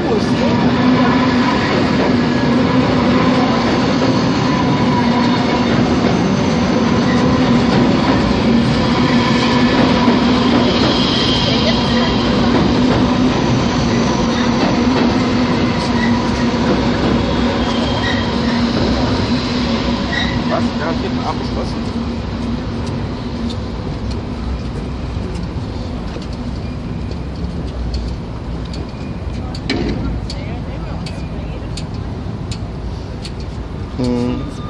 los. Was? Der hat hier abgeschlossen. 嗯。